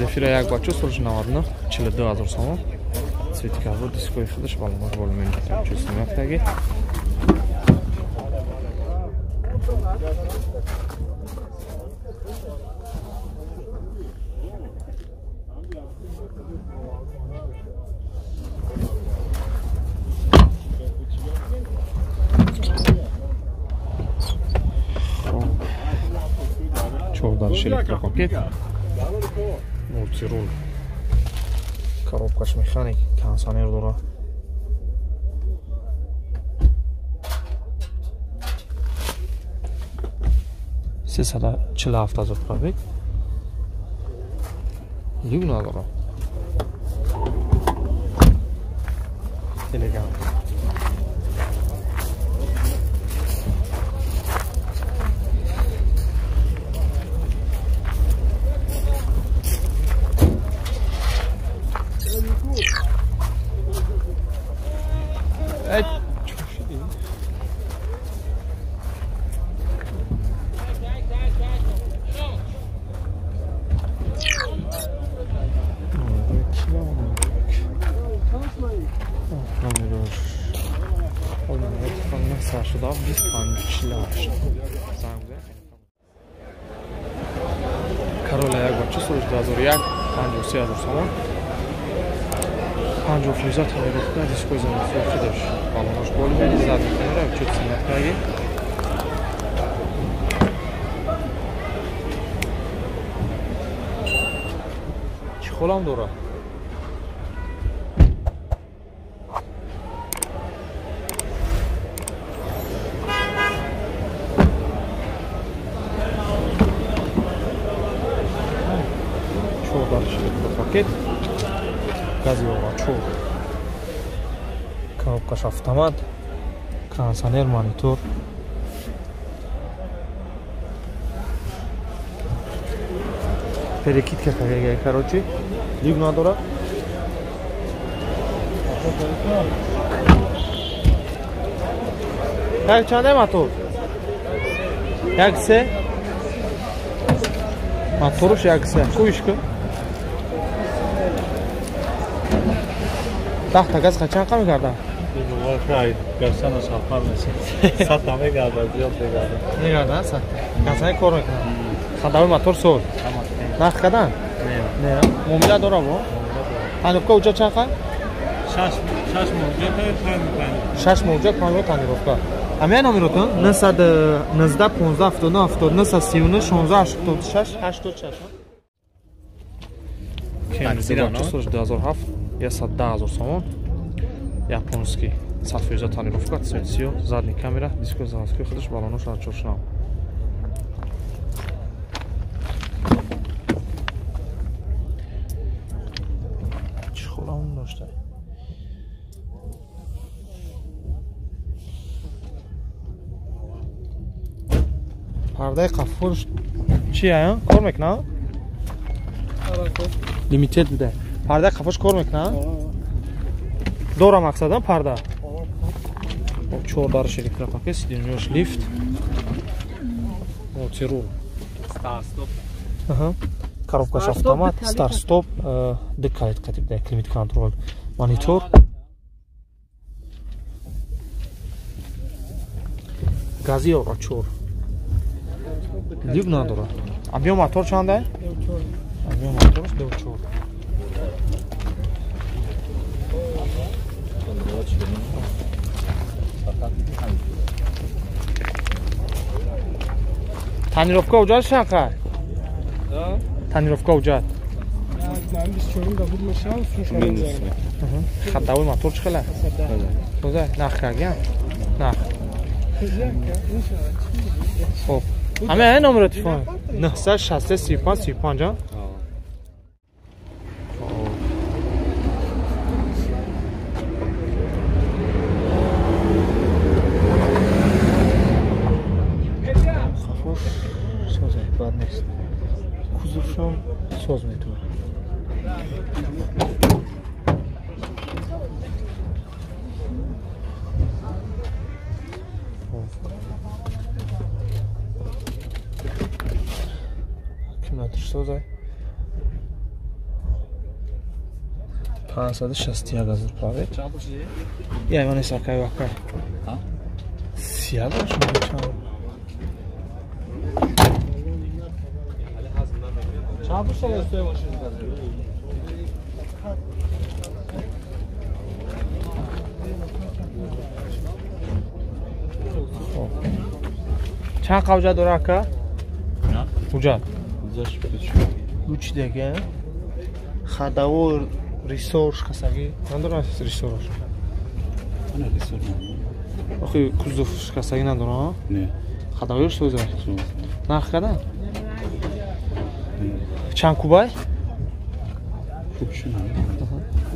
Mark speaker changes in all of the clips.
Speaker 1: Zefira jak bacio solży na ładno, czyli dwa zor samo. Cwytkawo, dysko i chytrz, ale może wolimy nie czystym jak takie. Çordan şelik paket. мултирул коробкаш механик кондиционер дора сесада чил ҳафт ҳазор пробег юг надорам элегант Namidor. Olmadı. Ona qarşıda biz pan kişilər. Karola Yagoçu sonuçta zor yak. Pancı siyazır sana. Pancı ofluza tanırıqda disko izanısı yoxudur. Balonaj gol ve izledik. Nere öküt sinirtəyi. Çikolam da oraya. пакет газиовачо коробкаш автомат кондиционер монитор перекидка кагага короче лиг надора як чанде мотор як се моторуш як се кӯишка дахта газ қачан қа мегардам мегарда сат газае кор мекунам хадави мотор сол нах кадан муомила дора бо танировка уҷа чанд қа шаш мавҷа панҷо танировка ҳамаи номеротон 919 15 79 79 39 16 86 86 2007 je sa DAZO samo japonski صفحه ایزا تانیروفکا سنسیو زرنی کامیرا دیسکو زرنسکی خودش بالانوش را چوشنام چی خورا اون داشته پرده قفورش چی هایان؟ کار میکنه؟ لیمیتد بوده пардаи қафош кор мекунад дора мақсада парда? Чордар шерифрапаке сидинҷош лифт. Тирул коробкаш автомат стар стоп диккайт катибда климит контрол монитор. Гази ора чор либ надора. Объем мотор чанда объем Tonirovka uđašan kaj? Da. Tonirovka uđat. من 24 قبول میشم 36 می‌زنم خب داول موتور چقدر؟ بوده نخ کردیم نخ خب همه نمره تلفن 963 35 35 соз метавон аккумулятор созай. 561 пробег я его неса кай вака сия чанд чанд бошад стоя машин чанд қавҷа дора ака ҳуҷҷат уч дега хадаво рисор шикастагӣ надорад рисорош охи кузов шикастагӣ надора хадавоёш сӯза нарх када чанд кубай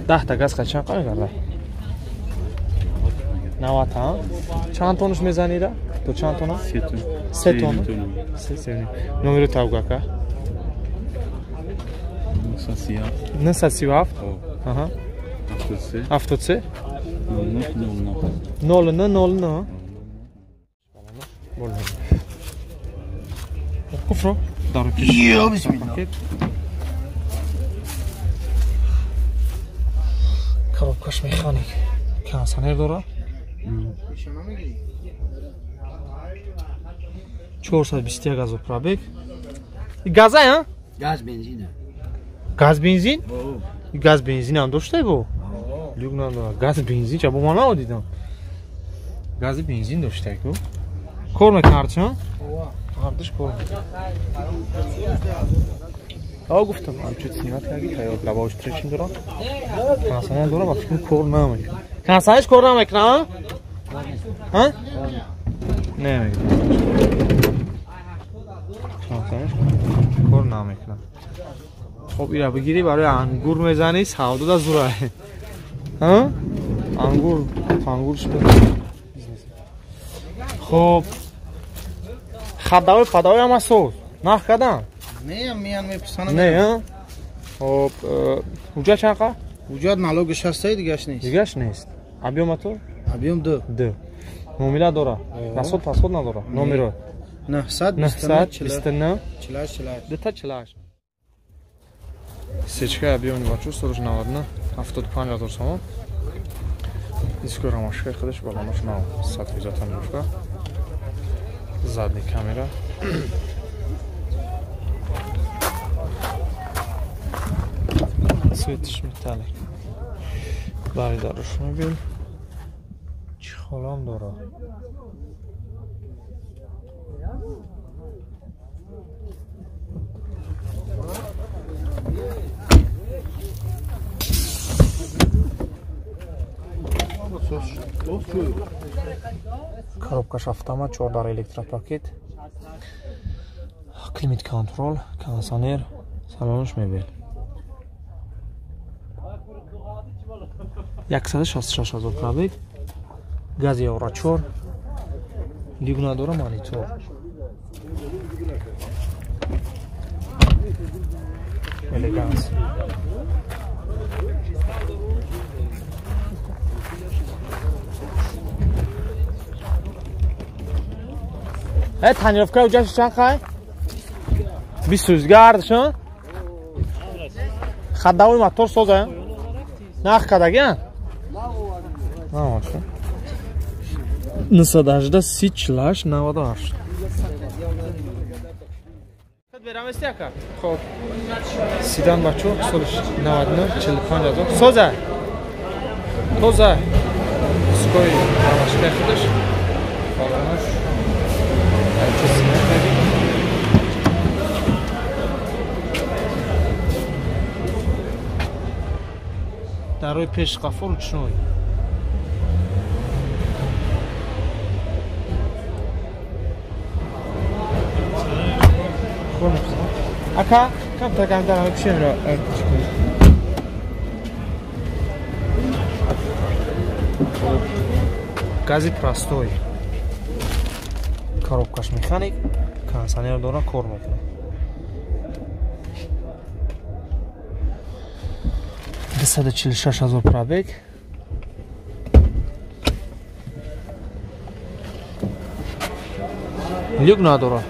Speaker 1: даҳта газка чанд қа мегарда навата чанд тонуш мезанида то чанд тона се тона номеро тавгака несад сию ҳафт ҳафтод се нол н нол н куфро Darüfünun. Ya bismillah. Paket. Kabapkaş mekanik. Kasa nerede ora? Çorsa
Speaker 2: bistiye gazı
Speaker 1: prabek. Gaza ya? Gaz benzin. Gaz benzin? Gaz benzin am doştay bu. Lügna gaz benzin çabuk mana o dedim. Gaz benzin doştay bu. Korna kartı ha? Ҳардаш кор. А гуфтам. Ҳамчо снимат карди таёр лабош тречин дора кансанаш дора ба фикр кор намекунад кансанаш кор намекунад а? Немекунад кансанаш кор намекунад хоб ира бигирӣ барои ангур мезанӣ савдода зура. Ангур ангур хоб хадавои падавои ҳама соз нах кадан не хоб ҳуҷа чақа?
Speaker 2: Ҳуҷат налоги шастаи дигаш нест.
Speaker 1: Дигаш нест. Объёма то?
Speaker 2: Объём ду.
Speaker 1: Ду. Номера дора. Расход пасход надора. Номеро
Speaker 2: наҳсад
Speaker 1: бисту нав
Speaker 2: чилаш чилаш
Speaker 1: дута чилаш сечка объёми бачо сорож навадна ҳафтоду панҷ ҳазор сомон. Дискои рамашкаи худаш балонош нав. Сатфиза zadnji kamera. Svetişmi tali. Bari darosh mobil. Chixolam doro. коробкаш автомат чордар электропакет климит контрол кондисионер салонош мебел яксаду шастшаш ҳазор пробег гази ёра чор лиг надора монитор элеганс Э, танировка уҷаш чанд хай? Бисуз гардшон? Хаддавои мотор соза? Нах кадаги? Намоша. Нсадажда си члаш навадаш. Берам эсти ака? Хоб. Сидан бачо солиш 99 45 азо. Соза. Тоза. Ской рамашка худаш. Баланаш. дар рӯи пешқафо ручной ака камтакамтара пишемро гази простой коробкаш механик кондисионер дора кор мекунад 246 az oprawek Люк на дорогу.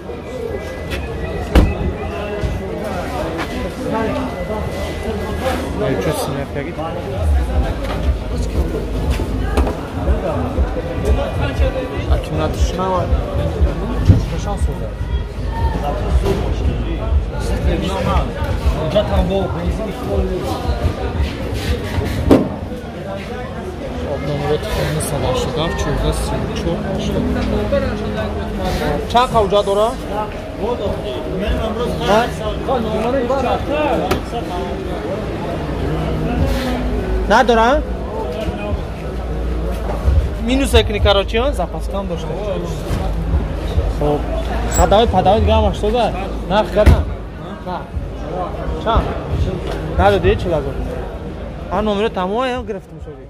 Speaker 1: Чувствую, я пягит. А что, надо шнава? Что шансов? Нишон созад.
Speaker 3: Инҷа тамбов бензини холи.
Speaker 1: обномароти хони садашудаф чорда сичор чанд қавҷа дора надора? Минус екни карочи запаскам дошта. Хоб хадаои падаои дига ҳам ҳаштода нарх кардам чанд? Надоди чил ҳазор ан номеро тамоам гирифтам шуди